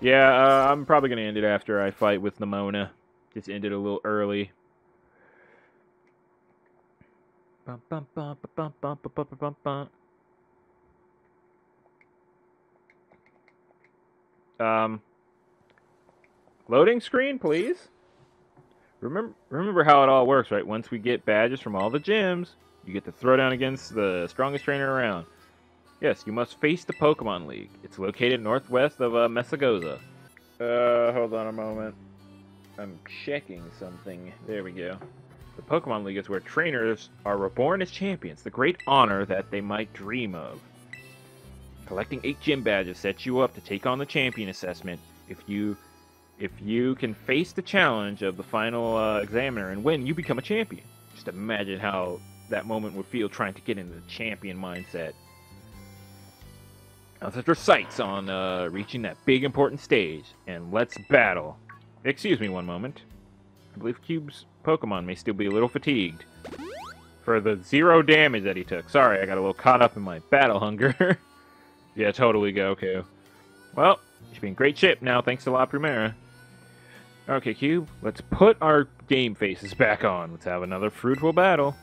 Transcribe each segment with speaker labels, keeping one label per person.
Speaker 1: Yeah, uh, I'm probably gonna end it after I fight with Nemona. Just end it a little early. Bum, bum, bum, bum, bum, bum, bum, bum, bum, bum. Um, loading screen, please. Remember, remember how it all works, right? Once we get badges from all the gyms, you get to throw down against the strongest trainer around. Yes, you must face the Pokemon League. It's located northwest of uh, Mesagoza. Uh, hold on a moment. I'm checking something. There we go. The Pokemon League is where trainers are reborn as champions, the great honor that they might dream of. Collecting eight gym badges sets you up to take on the champion assessment. If you if you can face the challenge of the final uh, examiner and win, you become a champion. Just imagine how that moment would feel trying to get into the champion mindset. Now set your sights on uh, reaching that big important stage, and let's battle. Excuse me one moment. I believe Cube's Pokemon may still be a little fatigued. For the zero damage that he took. Sorry, I got a little caught up in my battle hunger. yeah, totally Goku. Well, should be in great shape now thanks to La Primera. Okay, Cube, let's put our game faces back on. Let's have another fruitful battle.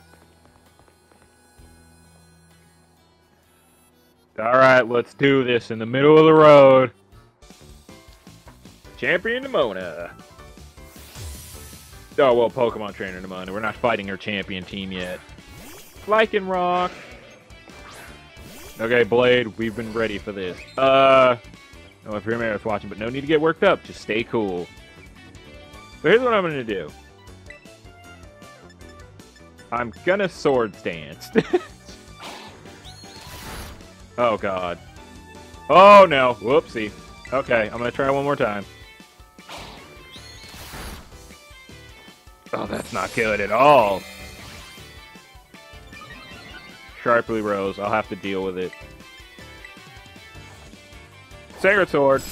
Speaker 1: Alright, let's do this in the middle of the road. Champion Nemona. Oh, well, Pokemon Trainer Nemona. We're not fighting our champion team yet. Lycanroc. Okay, Blade, we've been ready for this. Uh, no, if your is watching, but no need to get worked up. Just stay cool. So here's what I'm going to do. I'm gonna Swords Dance. oh, God. Oh, no. Whoopsie. Okay, I'm gonna try one more time. Oh, that's not good at all. Sharply Rose. I'll have to deal with it. Sacred Sword.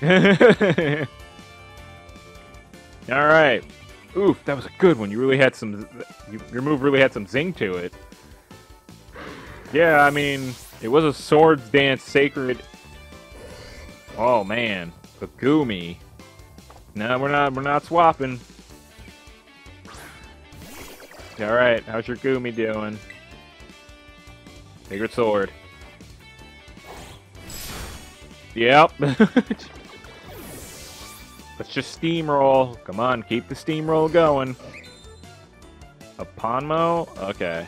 Speaker 1: Alright. Oof, that was a good one. You really had some... You, your move really had some zing to it. Yeah, I mean, it was a Swords Dance Sacred... Oh, man. Goomy. No, we're not, we're not swapping. Alright, how's your Goomy doing? Sacred Sword. Yep. Let's just steamroll. Come on, keep the steamroll going. A Pawmo? Okay.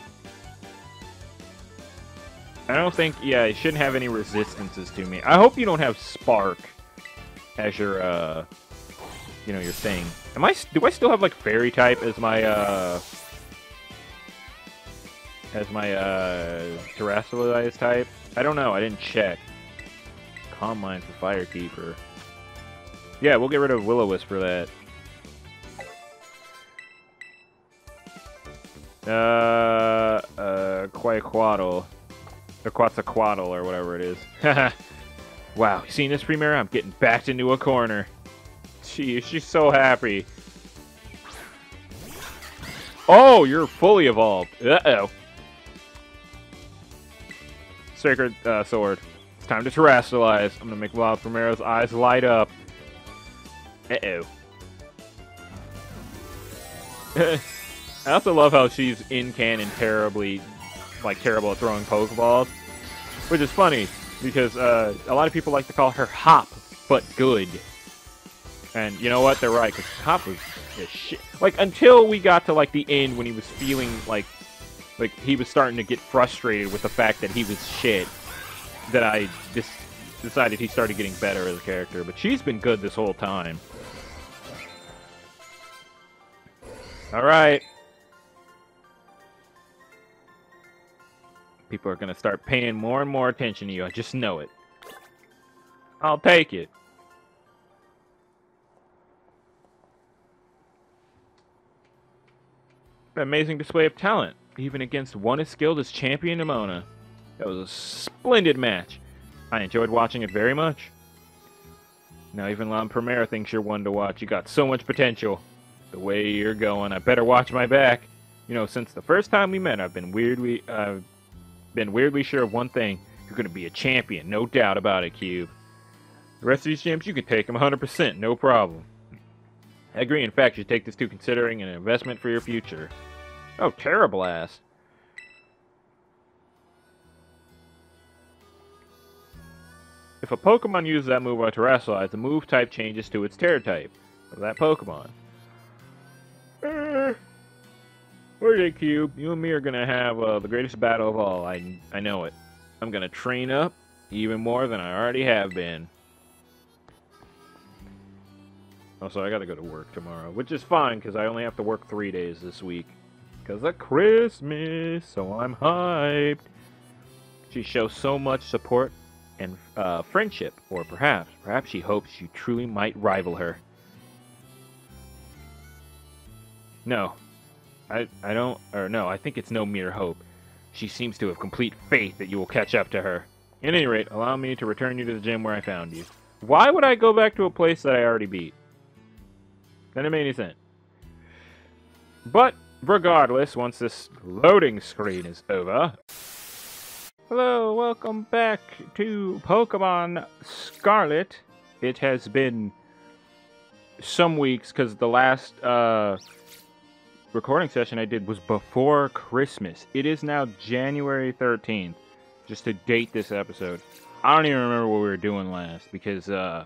Speaker 1: I don't think, yeah, it shouldn't have any resistances to me. I hope you don't have Spark as your, uh, you know, your thing. Am I, do I still have, like, Fairy type as my, uh, as my uh, Terrestrialized type? I don't know. I didn't check. Calm Mind for Fire Keeper. Yeah, we'll get rid of Will-O-Wisp for that. Uh, uh, Quaquaddle. Or Quetzalcoatl, or whatever it is. wow, you seen this premiere? I'm getting backed into a corner. Gee, she's so happy. Oh, you're fully evolved. Uh-oh. Sacred uh, Sword. It's time to terrestrialize. I'm gonna make La Primera's eyes light up. Uh-oh. I also love how she's in canon terribly, like, terrible at throwing Pokeballs. Which is funny, because uh, a lot of people like to call her Hop, but good. And you know what? They're right, because Hop was shit. Like, until we got to, like, the end when he was feeling, like, like he was starting to get frustrated with the fact that he was shit. That I just decided he started getting better as a character. But she's been good this whole time. All right. People are going to start paying more and more attention to you. I just know it. I'll take it. Amazing display of talent even against one as skilled as Champion Nemona. That was a splendid match. I enjoyed watching it very much. Now even La Primera thinks you're one to watch. You got so much potential. The way you're going, I better watch my back. You know, since the first time we met, I've been weirdly, uh, been weirdly sure of one thing. You're going to be a champion, no doubt about it, Cube. The rest of these gyms, you can take them 100%, no problem. I agree, in fact, you take this to considering an investment for your future. Oh, Tera Blast. If a Pokemon uses that move on Terastallize, the move type changes to its Tera type of that Pokemon. Uh, okay, Cube, you and me are gonna have uh, the greatest battle of all. I I know it. I'm gonna train up even more than I already have been. Also, I gotta go to work tomorrow, which is fine because I only have to work three days this week because of Christmas. So I'm hyped. She shows so much support and uh, friendship, or perhaps, perhaps she hopes you truly might rival her. No, I, I don't, or no, I think it's no mere hope. She seems to have complete faith that you will catch up to her. At any rate, allow me to return you to the gym where I found you. Why would I go back to a place that I already beat? That didn't make any sense. But, regardless, once this loading screen is over, Hello, welcome back to Pokemon Scarlet. It has been some weeks because the last uh, recording session I did was before Christmas. It is now January 13th, just to date this episode. I don't even remember what we were doing last because uh,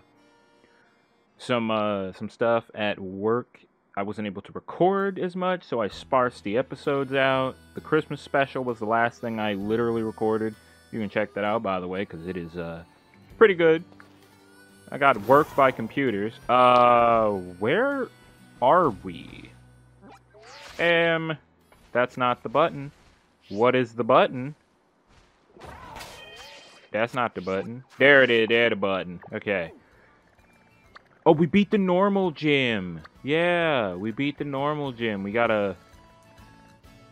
Speaker 1: some uh, some stuff at work I wasn't able to record as much, so I sparsed the episodes out. The Christmas special was the last thing I literally recorded. You can check that out, by the way, because it is uh, pretty good. I got work by computers. Uh, where are we? Um, that's not the button. What is the button? That's not the button. There it is. There the button. Okay. Oh, we beat the normal gym. Yeah, we beat the normal gym. We gotta...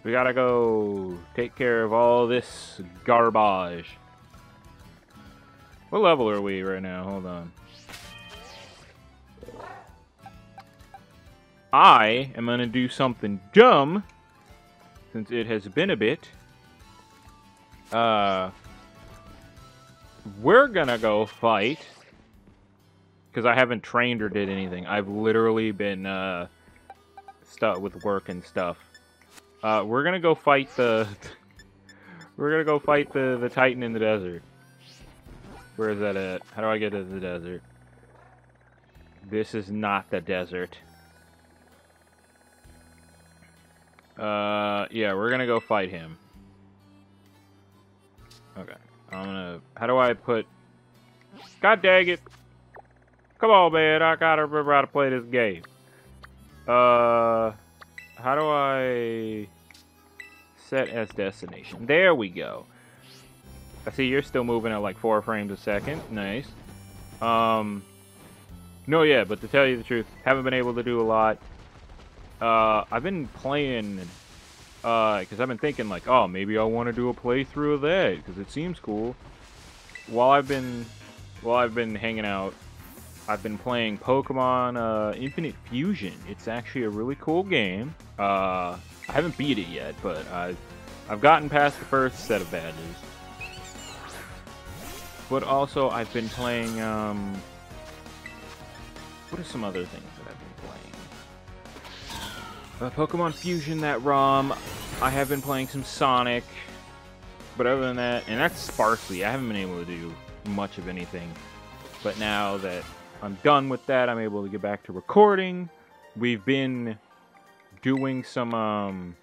Speaker 1: We gotta go take care of all this garbage. What level are we right now? Hold on. I am gonna do something dumb, since it has been a bit. Uh, we're gonna go fight because I haven't trained or did anything. I've literally been uh, stuck with work and stuff. Uh, we're gonna go fight the. we're gonna go fight the the Titan in the desert. Where is that at? How do I get to the desert? This is not the desert. Uh, yeah, we're gonna go fight him. Okay, I'm gonna. How do I put? God dang it! Come on, man. I gotta remember how to play this game. Uh, how do I set as destination? There we go. I see you're still moving at like four frames a second. Nice. Um, no, yeah, but to tell you the truth, haven't been able to do a lot. Uh, I've been playing, uh, because I've been thinking like, oh, maybe I want to do a playthrough of that because it seems cool. While I've been, while I've been hanging out I've been playing Pokemon uh, Infinite Fusion. It's actually a really cool game. Uh, I haven't beat it yet, but I've, I've gotten past the first set of badges. But also, I've been playing. Um, what are some other things Uh, Pokemon Fusion, that ROM. I have been playing some Sonic. But other than that, and that's sparsely, I haven't been able to do much of anything. But now that I'm done with that. I'm able to get back to recording. We've been doing some, um,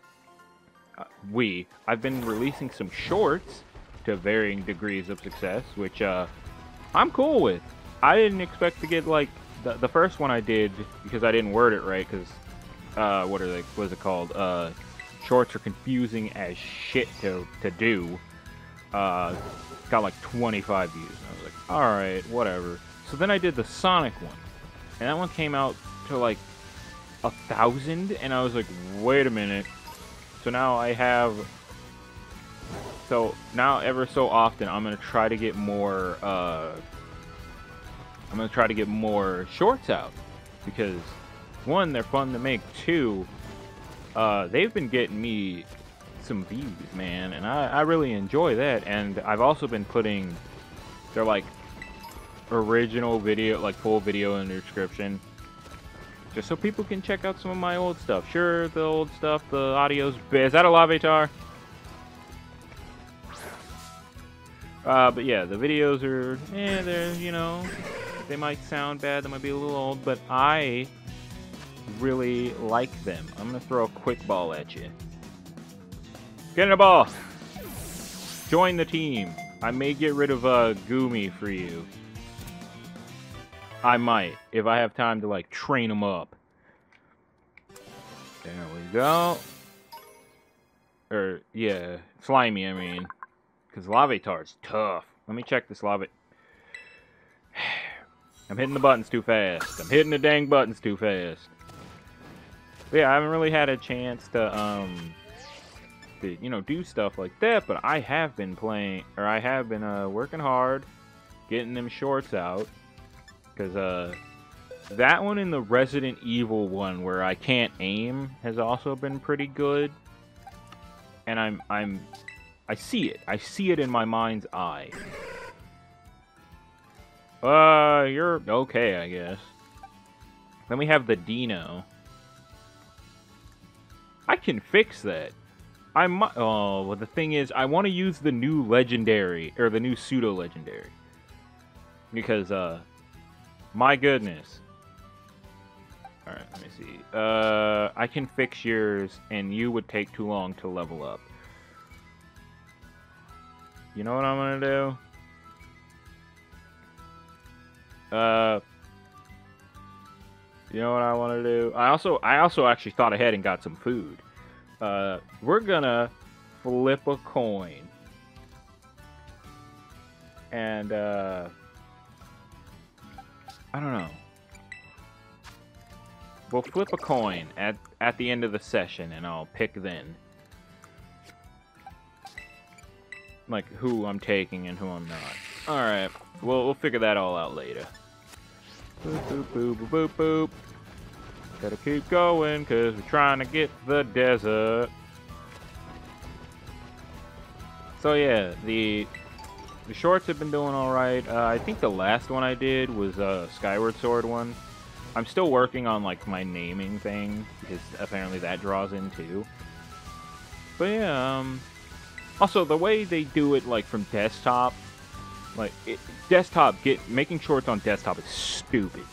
Speaker 1: uh, we, I've been releasing some shorts to varying degrees of success, which, uh, I'm cool with. I didn't expect to get, like, the, the first one I did, because I didn't word it right, because, uh, what are they, what is it called? Uh, shorts are confusing as shit to, to do. Uh, got like 25 views. I was like, alright, whatever. So then I did the Sonic one, and that one came out to like a thousand, and I was like, wait a minute. So now I have. So now, ever so often, I'm gonna try to get more. Uh, I'm gonna try to get more shorts out because one, they're fun to make. Two, uh, they've been getting me some views, man, and I, I really enjoy that. And I've also been putting. They're like original video, like full video in the description. Just so people can check out some of my old stuff. Sure, the old stuff, the audio's... Is that a Larvitar? Uh, but yeah, the videos are, eh, they're, you know, they might sound bad, they might be a little old, but I really like them. I'm gonna throw a quick ball at you. Get in a ball! Join the team. I may get rid of uh, Goomy for you. I might, if I have time to, like, train him up. There we go. Or, yeah, Slimy, I mean. Because Larvitar's tough. Let me check this Lava... I'm hitting the buttons too fast. I'm hitting the dang buttons too fast. But yeah, I haven't really had a chance to, um, to, you know, do stuff like that, but I have been playing, or I have been, uh, working hard, getting them shorts out, because, uh, that one and the Resident Evil one where I can't aim has also been pretty good. And I'm, I'm, I see it. I see it in my mind's eye. Uh, you're okay, I guess. Then we have the Dino. I can fix that. I might. Oh, well, the thing is, I want to use the new legendary or the new pseudo legendary because, uh, my goodness. All right, let me see. Uh, I can fix yours, and you would take too long to level up. You know what I'm gonna do? Uh, you know what I want to do? I also, I also actually thought ahead and got some food. Uh, we're gonna flip a coin, and uh, I don't know. We'll flip a coin at at the end of the session, and I'll pick then. Like who I'm taking and who I'm not. All right. Well, we'll figure that all out later. Boop, boop, boop, boop, boop. Gotta keep going, because we're trying to get the desert. So yeah, the the shorts have been doing alright. Uh, I think the last one I did was a uh, Skyward Sword one. I'm still working on like my naming thing, because apparently that draws in too. But yeah, um, also the way they do it like from desktop like it, desktop, get making shorts on desktop is stupid.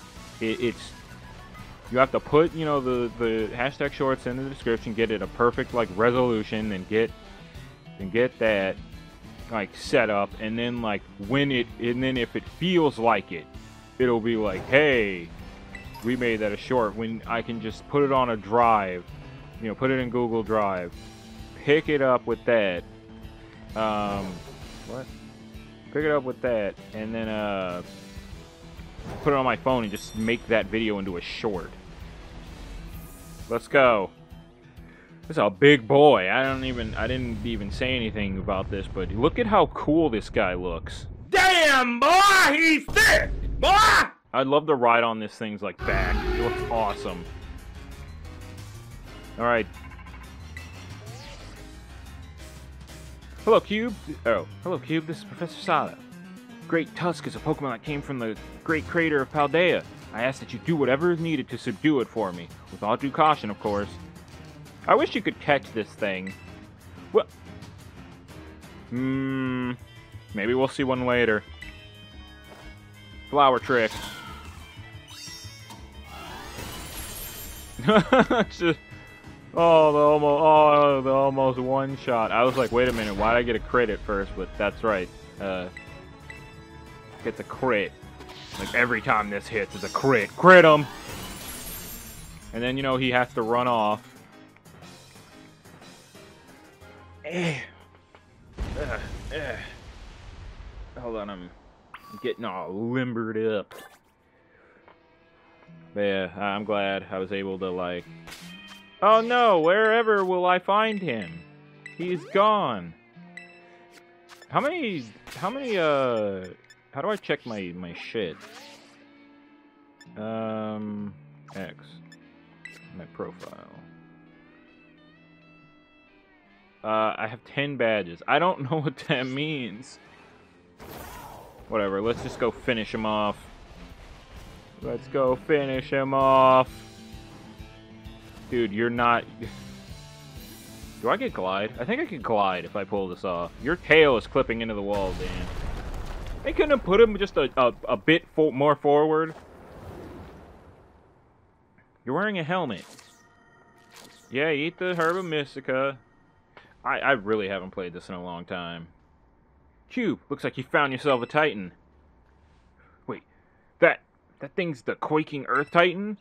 Speaker 1: It, it's you have to put you know the the hashtag shorts in the description, get it a perfect like resolution, and get and get that like set up, and then like when it and then if it feels like it, it'll be like, hey, we made that a short. When I can just put it on a drive, you know, put it in Google Drive, pick it up with that. Um, what? Pick it up with that, and then uh, put it on my phone and just make that video into a short. Let's go. This is a big boy. I don't even, I didn't even say anything about this, but look at how cool this guy looks.
Speaker 2: Damn, boy, he's thick, boy!
Speaker 1: I'd love to ride on this thing's like back. It looks awesome. All Hello, Cube. Oh, hello, Cube. This is Professor Sada. Great Tusk is a Pokemon that came from the great crater of Paldea. I ask that you do whatever is needed to subdue it for me, with all due caution, of course. I wish you could catch this thing. Well, hmm, maybe we'll see one later. Flower trick. Just Oh, the almost, oh, the almost one shot. I was like, wait a minute, why did I get a crit at first? But that's right. Uh, it's a crit. Like every time this hits, it's a crit. Crit him. And then you know he has to run off. Eh. Uh. Hold on, I'm getting all limbered up. But yeah, I'm glad I was able to like Oh no, wherever will I find him? He's gone. How many, how many, uh, how do I check my, my shit? Um, X. My profile. Uh, I have 10 badges. I don't know what that means. Whatever, let's just go finish him off. Let's go finish him off. Dude, you're not... Do I get glide? I think I can glide if I pull this off. Your tail is clipping into the wall, Dan. They couldn't have put him just a, a, a bit fo more forward. You're wearing a helmet. Yeah, eat the Herba Mystica. I, I really haven't played this in a long time. Cube, looks like you found yourself a Titan. Wait, that that thing's the Quaking Earth Titan?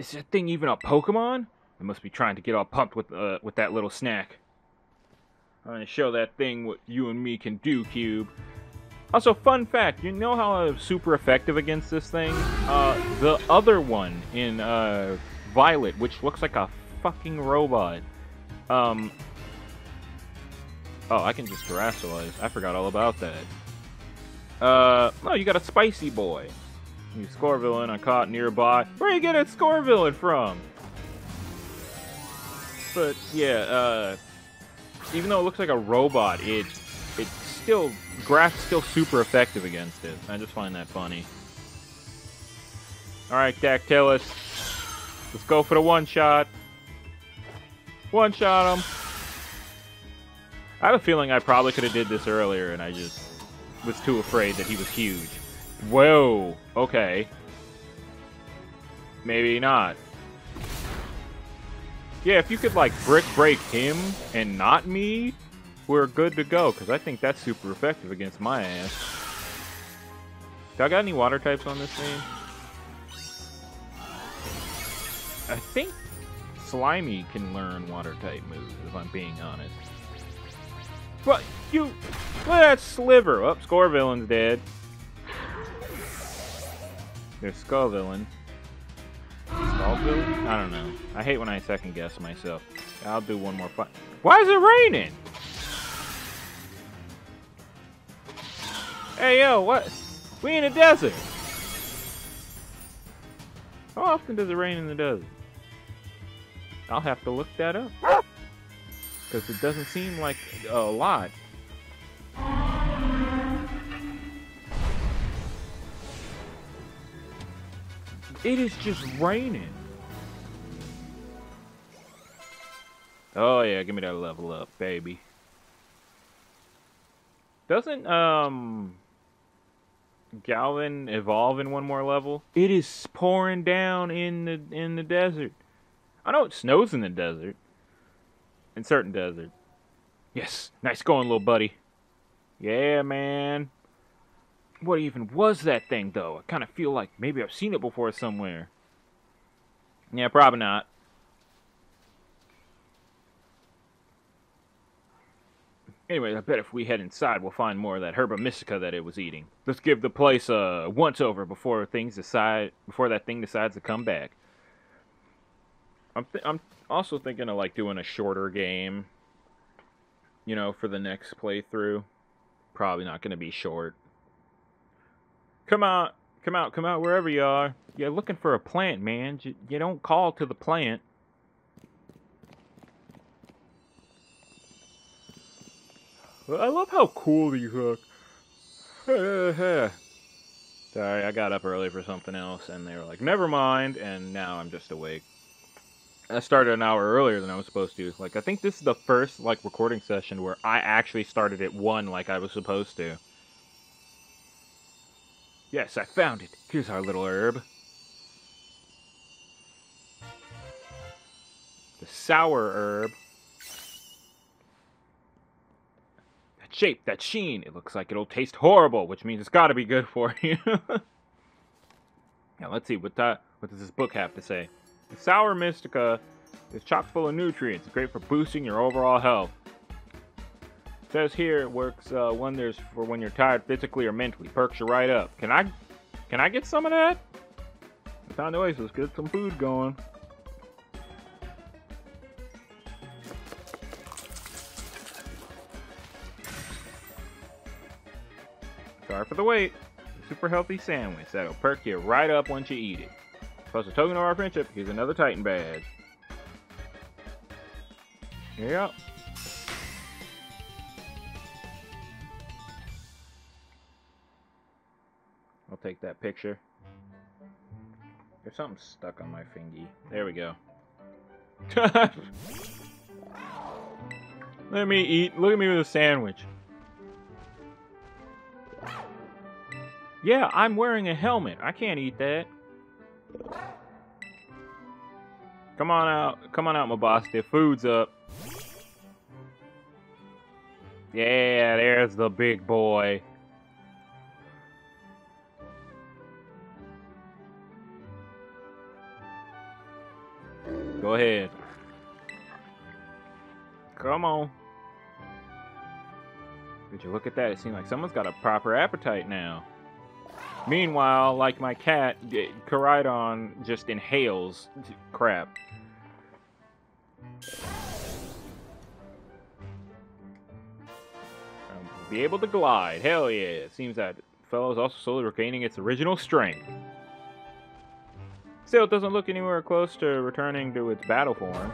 Speaker 1: Is that thing even a Pokemon? I must be trying to get all pumped with uh, with that little snack. I'm gonna show that thing what you and me can do, Cube. Also, fun fact, you know how I'm super effective against this thing? Uh, the other one in uh, Violet, which looks like a fucking robot. Um, oh, I can just terastallize. I forgot all about that. Uh, oh, you got a spicy boy. You Scovillain, I caught nearby. Where you get a Scovillain from? But yeah, uh, even though it looks like a robot, it it's still Graft's still super effective against it. I just find that funny. All right, Dactylus, let's go for the one shot. One shot him. I have a feeling I probably could have did this earlier, and I just was too afraid that he was huge. Whoa. Okay. Maybe not. Yeah, if you could, like, brick break him and not me, we're good to go, because I think that's super effective against my ass. Do I got any water types on this thing? I think Slimy can learn water type moves, if I'm being honest. What? You... Look at that sliver! Oh, Scovillain's dead. There's Skull Villain. Skull Villain? I don't know. I hate when I second guess myself. I'll do one more fight. Why is it raining? Hey, yo, what? We in a desert. How often does it rain in the desert? I'll have to look that up. Because it doesn't seem like a lot. It is just raining. Oh yeah, give me that level up, baby. Doesn't um Galvin evolve in one more level? It is pouring down in the in the desert. I know it snows in the desert. In certain deserts. Yes, nice going, little buddy. Yeah, man. What even was that thing, though? I kind of feel like maybe I've seen it before somewhere. Yeah, probably not. Anyway, I bet if we head inside, we'll find more of that herba mystica that it was eating. Let's give the place uh, a once-over before things decide before that thing decides to come back. I'm I'm also thinking of like doing a shorter game. You know, for the next playthrough. Probably not going to be short. Come out, come out, come out wherever you are. You're looking for a plant, man. You, you don't call to the plant. I love how cool these look. Sorry, I got up early for something else, and they were like, never mind, and now I'm just awake. I started an hour earlier than I was supposed to. Like, I think this is the first, like, recording session where I actually started at 1 like I was supposed to. Yes, I found it. Here's our little herb. The sour herb. That shape, that sheen. It looks like it'll taste horrible, which means it's got to be good for you. now, let's see. What, that, what does this book have to say? The sour mystica is chock full of nutrients. Great for boosting your overall health says here it works uh, wonders for when you're tired physically or mentally. Perks you right up. Can I, can I get some of that? I found Oasis. Get some food going. Sorry for the wait. Super healthy sandwich that'll perk you right up once you eat it. Plus a token of our friendship, here's another Titan badge. Yep. I'll take that picture. There's something stuck on my fingy. There we go. Let me eat. Look at me with a sandwich. Yeah, I'm wearing a helmet. I can't eat that. Come on out. Come on out, my boss. The food's up. Yeah, there's the big boy. Go ahead. Come on. Did you look at that? It seems like someone's got a proper appetite now. Meanwhile, like my cat, Koraidon just inhales crap. Um, be able to glide. Hell yeah. It seems that fellow is also slowly regaining its original strength. Still, it doesn't look anywhere close to returning to its battle form.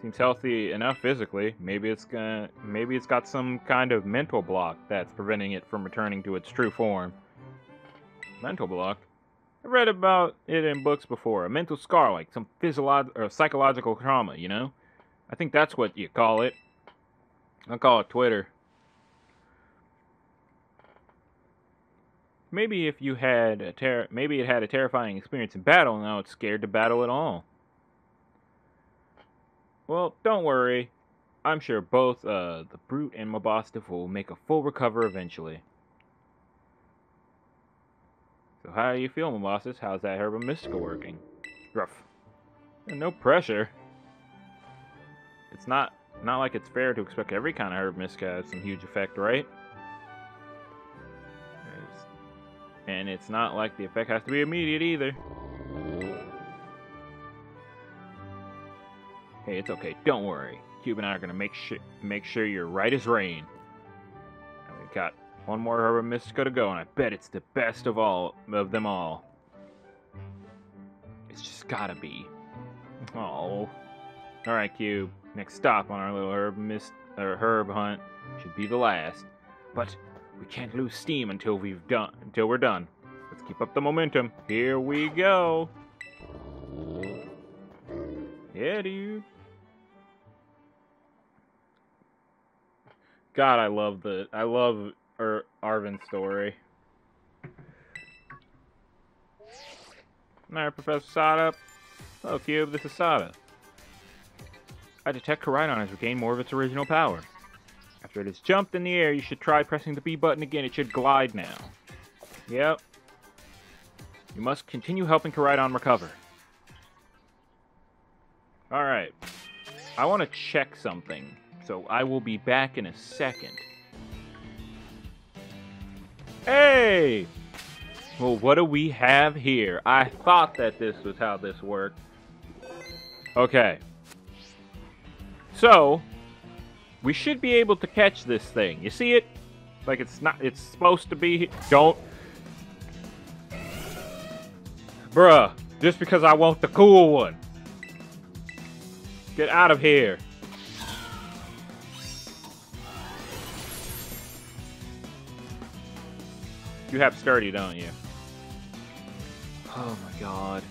Speaker 1: Seems healthy enough physically. Maybe it's gonna, maybe it's got some kind of mental block that's preventing it from returning to its true form. Mental block. I've read about it in books before. A mental scar, like some physiological or psychological trauma. You know, I think that's what you call it. I'll call it Twitter. Maybe if you had a ter maybe it had a terrifying experience in battle, and now it's scared to battle at all. Well, don't worry. I'm sure both uh, the Brute and Mabosstiff will make a full recover eventually. So how do you feel, Mabosstiff? How's that Herba Mystica working? Rough. no pressure. It's not not like it's fair to expect every kind of Herb Mystica have some huge effect, right? And it's not like the effect has to be immediate either. Hey, it's okay. Don't worry. Cube and I are gonna make sure make sure you're right as rain. And we got one more Herba Mystica to go, and I bet it's the best of all of them all. It's just gotta be. Oh. All right, Cube. Next stop on our little herb mist or herb hunt should be the last. But we can't lose steam until we've done until we're done. Let's keep up the momentum. Here we go. Yeah, dude. God, I love the I love er, Arven's story. Alright, Professor Sada. Hello, Cube. This is Sada. I detect Koraidon has regained more of its original power. After it has jumped in the air, you should try pressing the B button again. It should glide now. Yep. You must continue helping Koraidon recover. Alright. I want to check something. So I will be back in a second. Hey! Well, what do we have here? I thought that this was how this worked. Okay. So, we should be able to catch this thing. You see it? Like it's not, it's supposed to be, don't. Bruh, just because I want the cool one. Get out of here. You have sturdy, don't you? Oh my god.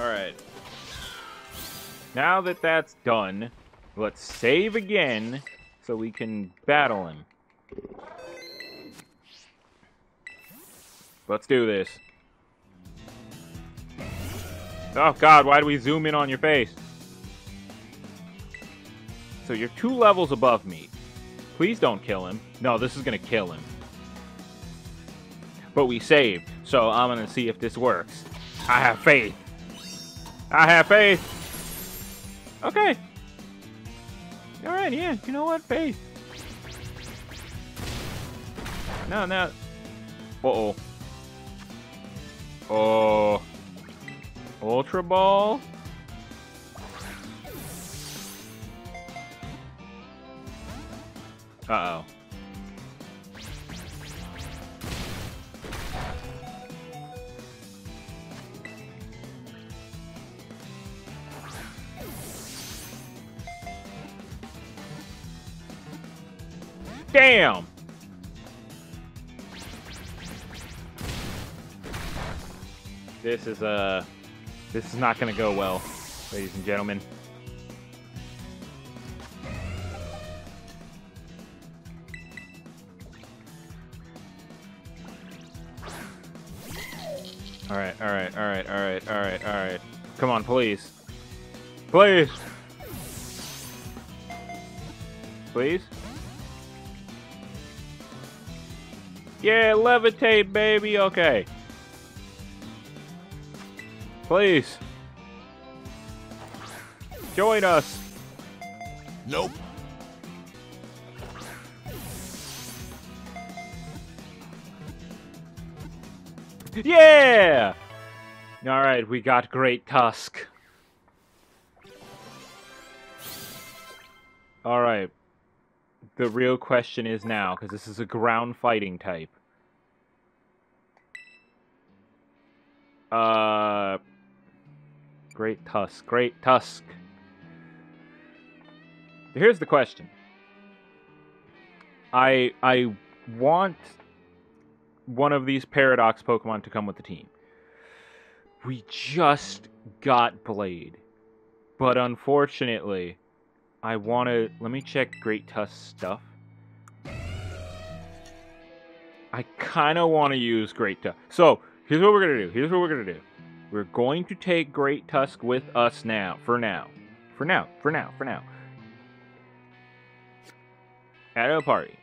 Speaker 1: Alright. Now that that's done, let's save again so we can battle him. Let's do this. Oh god, why do we zoom in on your face? So you're two levels above me. Please don't kill him. No, this is gonna kill him. But we saved, so I'm gonna see if this works. I have faith. I have faith. Okay. Alright, yeah, you know what? Faith. No, no. Uh-oh. Oh. Ultra Ball. Uh-oh. Damn! This is, uh... This is not gonna go well, ladies and gentlemen. Alright, alright, alright, alright, alright, alright. Come on, please. Please! Please? Yeah, levitate, baby. Okay. Please. Join us.
Speaker 3: Nope.
Speaker 1: Yeah! Alright, we got Great Tusk. The real question is now, because this is a ground fighting type. Uh... Great Tusk. Great Tusk. Here's the question. I I want one of these Paradox Pokemon to come with the team. We just got Blade. But unfortunately, I want to... Let me check Great Tusk stuff. I kind of want to use Great Tusk. So, here's what we're going to do. Here's what we're going to do. We're going to take Great Tusk with us now. For now. For now. For now. For now. At a party.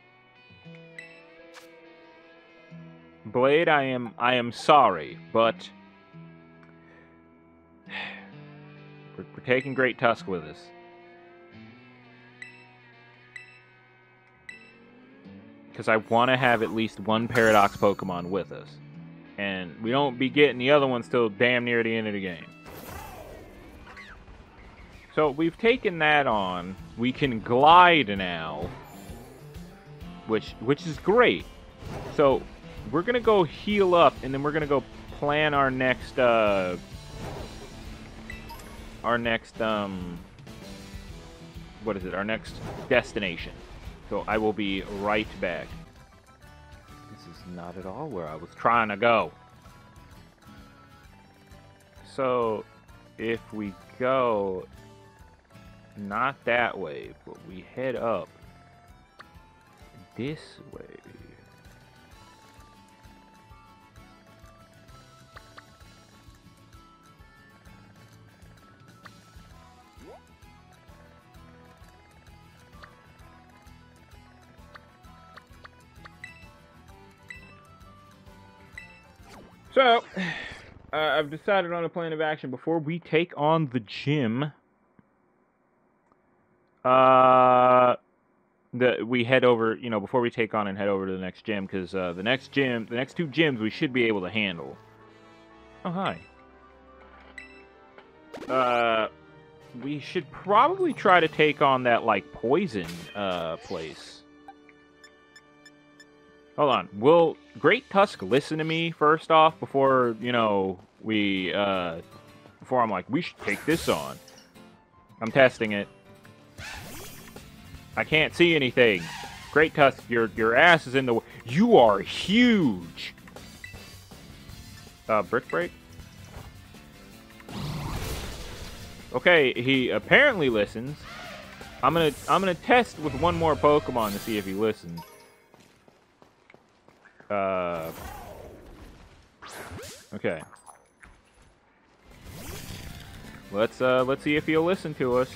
Speaker 1: Blade, I am I am sorry, but we're, we're taking Great Tusk with us. Because I want to have at least one Paradox Pokemon with us. And we don't be getting the other ones till damn near the end of the game. So we've taken that on. We can glide now. Which which is great. So we're gonna go heal up, and then we're gonna go plan our next, uh, our next, um, what is it? Our next destination. So I will be right back. This is not at all where I was trying to go. So, if we go not that way, but we head up this way. So, uh, I've decided on a plan of action before we take on the gym. Uh, the we head over, you know, before we take on and head over to the next gym, because uh, the next gym, the next two gyms, we should be able to handle. Oh hi. Uh, we should probably try to take on that like poison uh place. Hold on. Will Great Tusk listen to me first off before, you know, we, uh, before I'm like, we should take this on? I'm testing it. I can't see anything. Great Tusk, your, your ass is in the way. You are huge! Uh, Brick Break? Okay, he apparently listens. I'm gonna, I'm gonna test with one more Pokemon to see if he listens. Uh, okay. Let's uh let's see if he'll listen to us.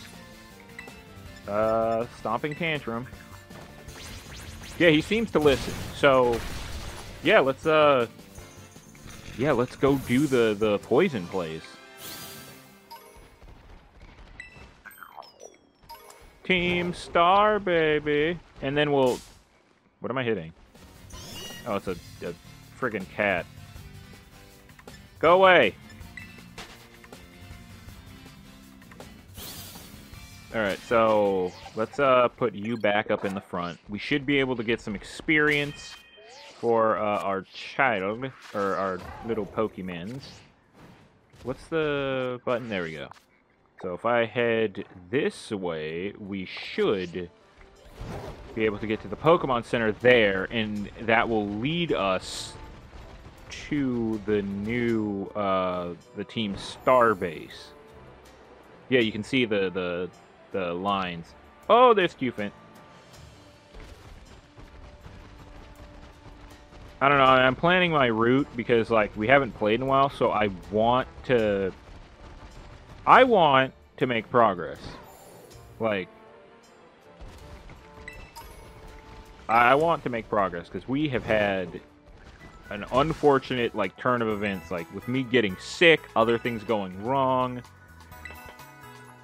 Speaker 1: Uh stomping tantrum. Yeah, he seems to listen. So yeah, let's uh yeah, let's go do the the poison plays. Team Star, baby. And then we'll What am I hitting? Oh, it's a, a friggin' cat. Go away! Alright, so let's uh, put you back up in the front. We should be able to get some experience for uh, our child, or our little Pokemons. What's the button? There we go. So if I head this way, we should be able to get to the Pokemon Center there, and that will lead us to the new uh, the Team Star base. Yeah, you can see the the the lines. Oh, there's Cufant. I don't know. I'm planning my route because like we haven't played in a while, so I want to. I want to make progress. Like, I want to make progress because we have had an unfortunate like turn of events, like with me getting sick, other things going wrong.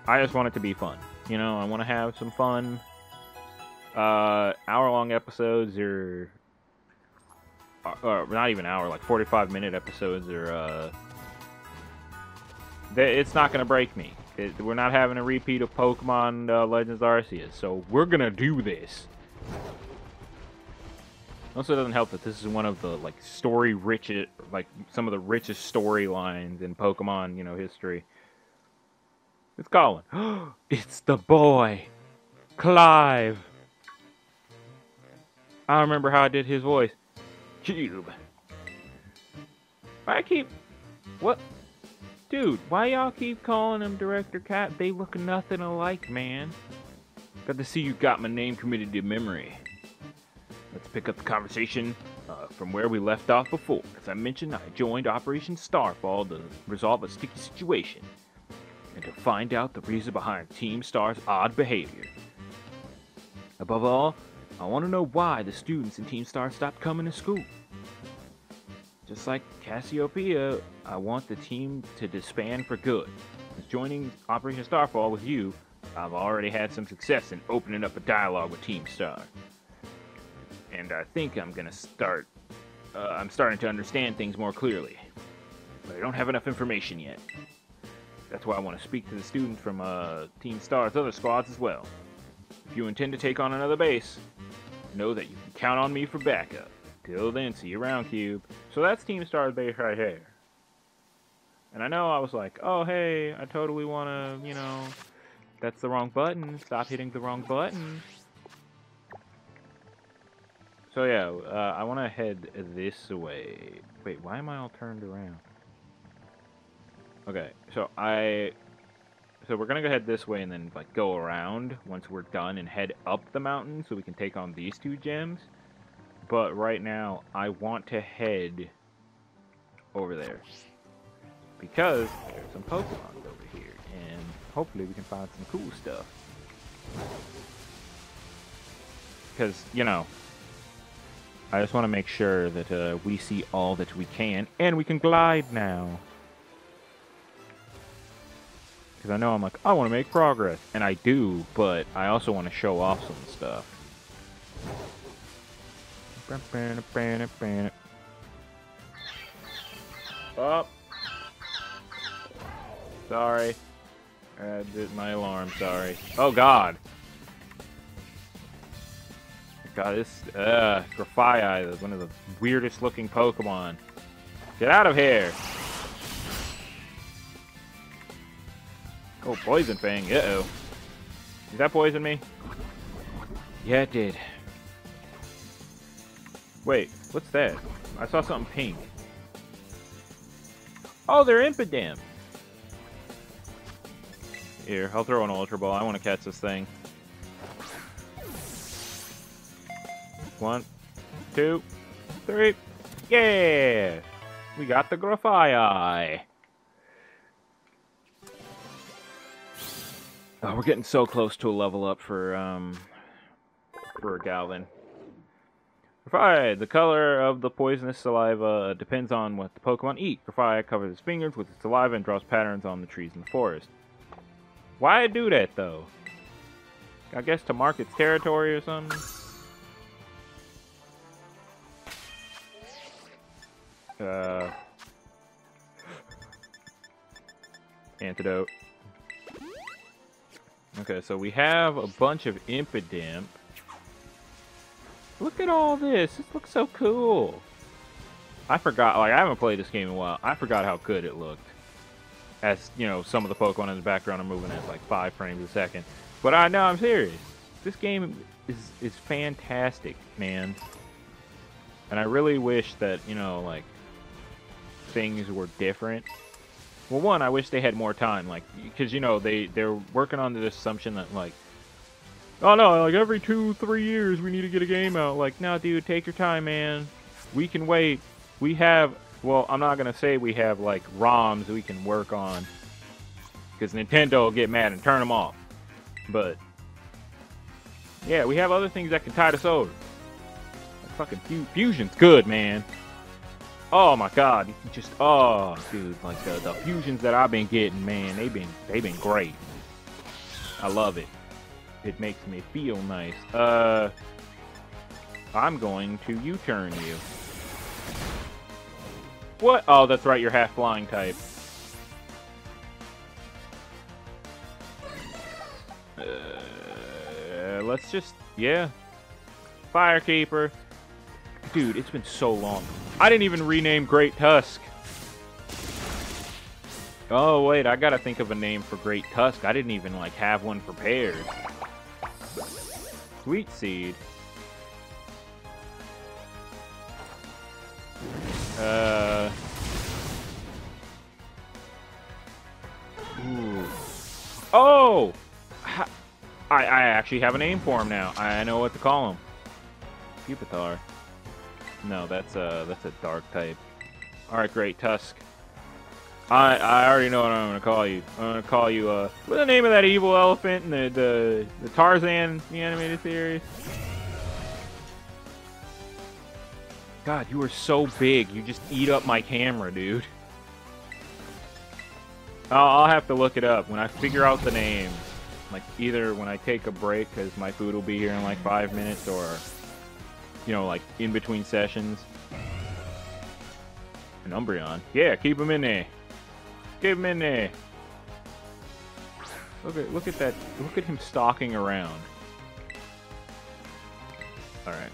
Speaker 1: I just want it to be fun. You know, I want to have some fun. Uh, hour-long episodes or, or not even hour, like 45-minute episodes or uh, it's not gonna break me. It, we're not having a repeat of Pokemon uh, Legends Arceus, so we're gonna do this. Also, doesn't help that this is one of the like story rich, like some of the richest storylines in Pokemon, you know, history. It's calling. it's the boy, Clive. I remember how I did his voice. Cube. I keep. What? Dude, why y'all keep calling him Director Cat? They look nothing alike, man. Got to see you got my name committed to memory. Let's pick up the conversation uh, from where we left off before. As I mentioned, I joined Operation Starfall to resolve a sticky situation and to find out the reason behind Team Star's odd behavior. Above all, I want to know why the students in Team Star stopped coming to school. Just like Cassiopeia, I want the team to disband for good. Since joining Operation Starfall with you, I've already had some success in opening up a dialogue with Team Star. And I think I'm gonna start. Uh, I'm starting to understand things more clearly. But I don't have enough information yet. That's why I want to speak to the students from uh, Team Star's other squads as well. If you intend to take on another base, know that you can count on me for backup. Till then, see you around, Cube. So that's Team Star's base right here. And I know I was like, oh, hey, I totally want to, you know, that's the wrong button. Stop hitting the wrong button. So yeah, uh, I want to head this way. Wait, why am I all turned around? Okay, so I... So we're going to go head this way and then like go around once we're done and head up the mountain so we can take on these two gems. But right now, I want to head over there. Because there's some Pokemon over here. And hopefully we can find some cool stuff. Because, you know, I just want to make sure that uh, we see all that we can. And we can glide now. Because I know I'm like, I want to make progress. And I do, but I also want to show off some stuff. Up. Sorry. I did my alarm, sorry. Oh god. God, this, uh, is one of the weirdest looking Pokemon. Get out of here! Oh, Poison Fang, uh-oh. Did that poison me? Yeah, it did. Wait, what's that? I saw something pink. Oh, they're Impidimp! Here, I'll throw an Ultra Ball. I want to catch this thing. One, two, three. Yeah! We got the Grafaiai. Oh, we're getting so close to a level up for, um, for Galvin. Grafaiai, the color of the poisonous saliva depends on what the Pokemon eat. Grafaiai covers its fingers with its saliva and draws patterns on the trees in the forest. Why do that, though? I guess to mark its territory or something? Uh... Antidote. Okay, so we have a bunch of Impidimp. Look at all this. This looks so cool. I forgot, like, I haven't played this game in a while. I forgot how good it looked. As, you know, some of the Pokemon in the background are moving at, like, five frames a second. But I know I'm serious. this game is is fantastic, man. And I really wish that you know like things were different. Well, one, I wish they had more time, like because you know they they're working on the assumption that like, oh no, like every two three years we need to get a game out. Like, no, dude, take your time, man. We can wait. We have well, I'm not gonna say we have like ROMs we can work on because Nintendo will get mad and turn them off. But yeah, we have other things that can tide us over. Like fucking fusion's good, man. Oh my god, just oh dude, like the, the fusions that I've been getting, man, they've been they've been great. I love it. It makes me feel nice. Uh I'm going to U-turn you. What? Oh, that's right, you're half flying type. Uh, let's just, yeah. Firekeeper. Dude, it's been so long. I didn't even rename Great Tusk. Oh, wait, I gotta think of a name for Great Tusk. I didn't even, like, have one prepared. Sweet Seed. Uh... Ooh. Oh! I, I actually have a name for him now. I know what to call him. Pupitar. No, that's a that's a dark type. All right, great Tusk. I I already know what I'm gonna call you. I'm gonna call you uh what's the name of that evil elephant in the the, the Tarzan the animated series? God, you are so big. You just eat up my camera, dude. I'll, I'll have to look it up when I figure out the names. Like either when I take a break because my food will be here in like five minutes, or you know, like in between sessions. An Umbreon. Yeah, keep him in there. Keep him in there. Look at look at that. Look at him stalking around. All right.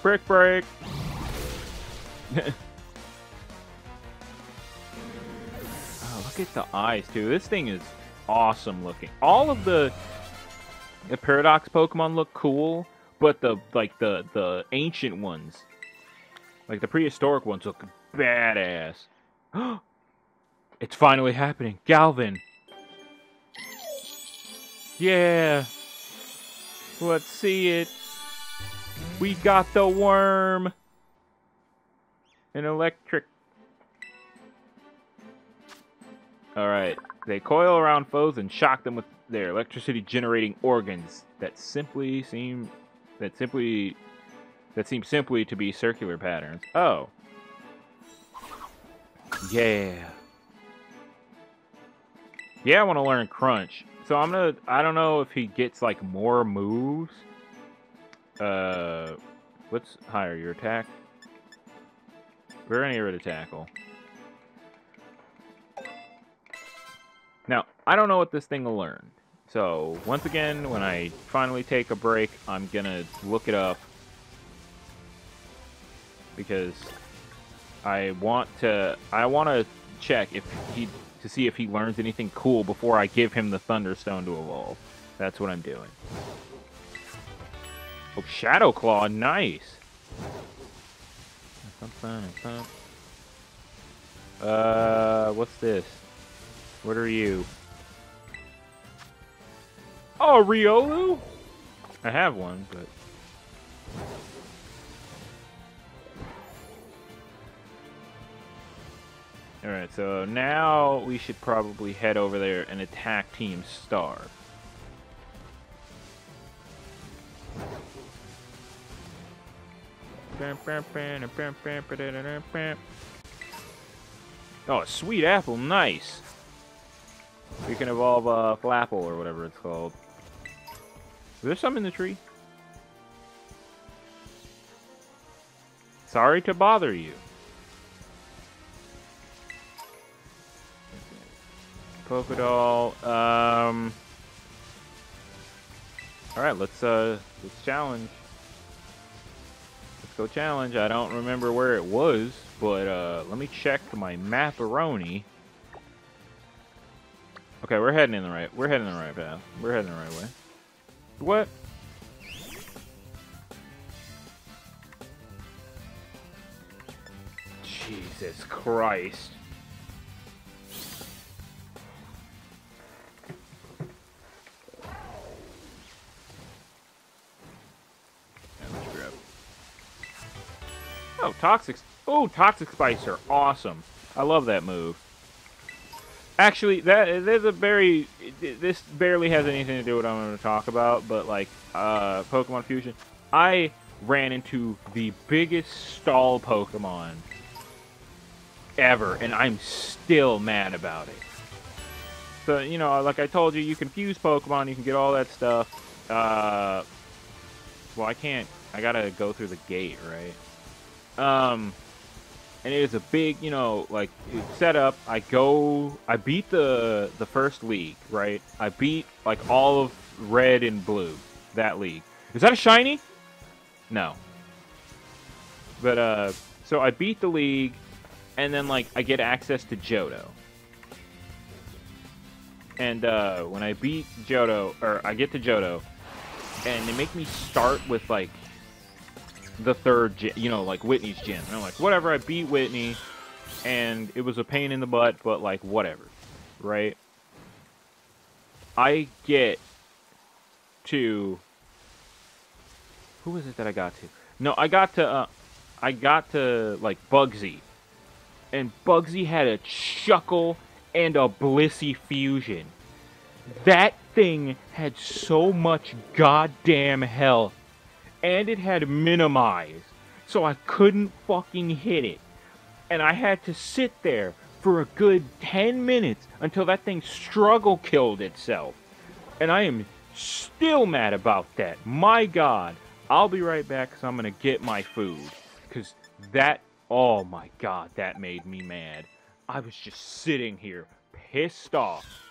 Speaker 1: Brick break. oh, look at the eyes too. This thing is awesome looking. All of the the Paradox Pokemon look cool, but the like the the ancient ones, like the prehistoric ones, look badass. it's finally happening, Galvin. Yeah. Let's see it. We got the worm. Eelektrik. Alright. They coil around foes and shock them with their electricity generating organs that simply seem that simply that seem simply to be circular patterns. Oh. Yeah. Yeah, I want to learn crunch. So I'm gonna I don't know if he gets like more moves. Uh what's higher your attack? We're gonna get rid of tackle. Now, I don't know what this thing will learn. So, once again, when I finally take a break, I'm gonna look it up. Because I want to I want to check if he to see if he learns anything cool before I give him the Thunderstone to evolve. That's what I'm doing. Oh, Shadow Claw, nice. Uh, what's this? What are you? Oh, Riolu? I have one, but... Alright, so now we should probably head over there and attack Team Star. Oh, sweet apple, nice. We can evolve uh, Flapple or whatever it's called. Is there some in the tree? Sorry to bother you. Pokedoll. Um. All right, let's uh, let's challenge. Let's go challenge. I don't remember where it was, but uh, let me check my maparoni. Okay, we're heading in the right. We're heading the right path. We're heading the right way. What? Jesus Christ. Oh, Toxic. Oh, Toxic Spikes. Awesome. I love that move. Actually, that there's a very. This barely has anything to do with what I'm going to talk about, but like uh, Pokemon Fusion, I ran into the biggest stall Pokemon ever, and I'm still mad about it. So you know, like I told you, you can fuse Pokemon, you can get all that stuff. Uh, well, I can't. I gotta go through the gate, right? Um, and it is a big, you know, like setup. I go, I beat the the first league, right? I beat like all of red and blue that league. Is that a shiny? No. But uh, so I beat the league, and then like I get access to Johto. And uh, when I beat Johto, or I get to Johto, and they make me start with like the third, you know, like Whitney's gym. And I'm like, whatever, I beat Whitney, and it was a pain in the butt, but like, whatever, right? I get to. Who was it that I got to? No, I got to. Uh, I got to like Bugsy, and Bugsy had a Shuckle and a Blissey fusion. That thing had so much goddamn health and it had minimized, so I couldn't fucking hit it. And I had to sit there for a good 10 minutes until that thing struggle killed itself. And I am still mad about that. My god. I'll be right back because I'm going to get my food. Because that, oh my god, that made me mad. I was just sitting here pissed off